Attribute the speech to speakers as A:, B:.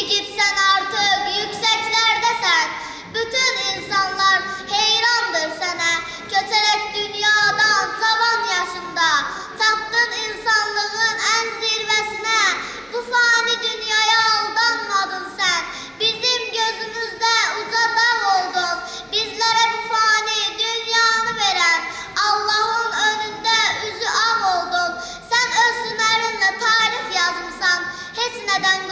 A: Yürü gitsen artık yükseklerde sen. Bütün insanlar heyrandır sana. Köterek dünyadan taban yaşında. Tattın insanlığın en zirvesine. Bu fani dünyaya aldanmadın sen. Bizim gözümüzde uca dağ oldun. Bizlere bu fani dünyanı veren Allah'ın önünde üzü av oldun. Sen öz hünerinle tarif yazmışsan. Hiç neden